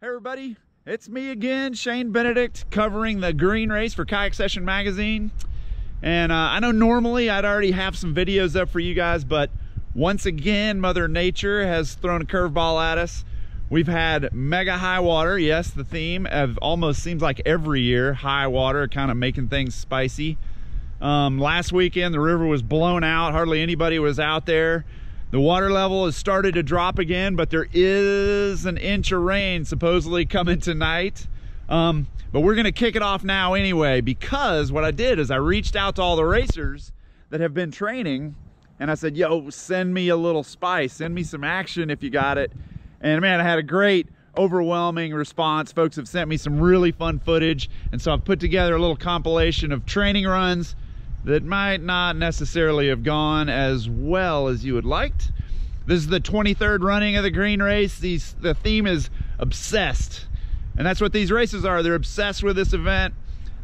Hey everybody, it's me again, Shane Benedict, covering the green race for Kayak Session Magazine. And uh, I know normally I'd already have some videos up for you guys, but once again, Mother Nature has thrown a curveball at us. We've had mega high water, yes, the theme of almost seems like every year, high water, kind of making things spicy. Um, last weekend, the river was blown out, hardly anybody was out there. The water level has started to drop again, but there is an inch of rain supposedly coming tonight. Um, but we're gonna kick it off now anyway, because what I did is I reached out to all the racers that have been training and I said, yo, send me a little spice, send me some action if you got it. And man, I had a great overwhelming response. Folks have sent me some really fun footage. And so I've put together a little compilation of training runs that might not necessarily have gone as well as you would liked. This is the 23rd running of the green race. These, the theme is obsessed. And that's what these races are. They're obsessed with this event.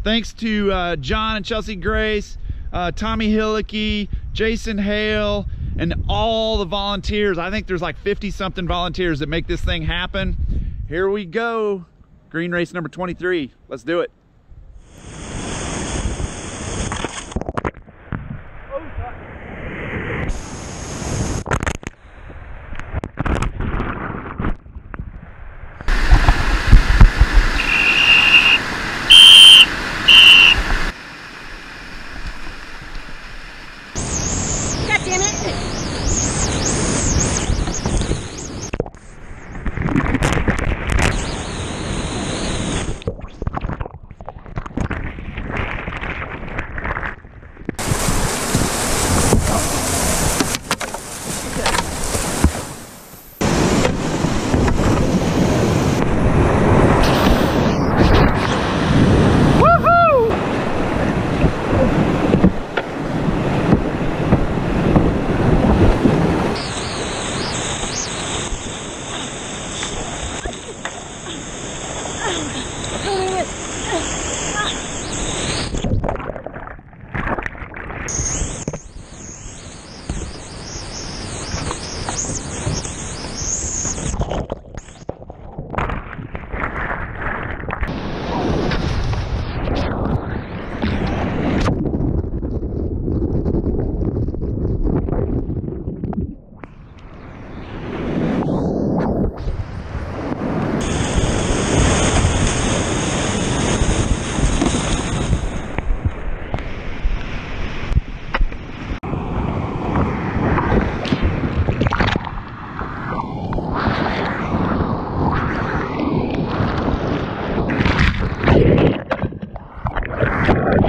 Thanks to uh, John and Chelsea Grace, uh, Tommy Hilleke, Jason Hale, and all the volunteers. I think there's like 50 something volunteers that make this thing happen. Here we go. Green race number 23. Let's do it.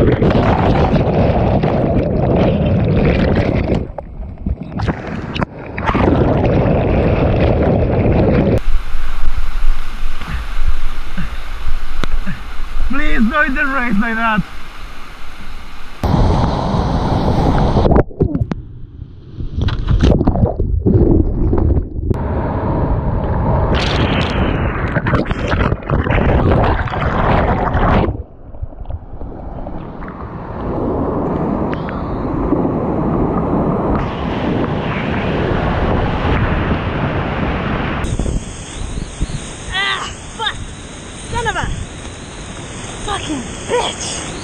Please don't race like that. son of a fucking bitch.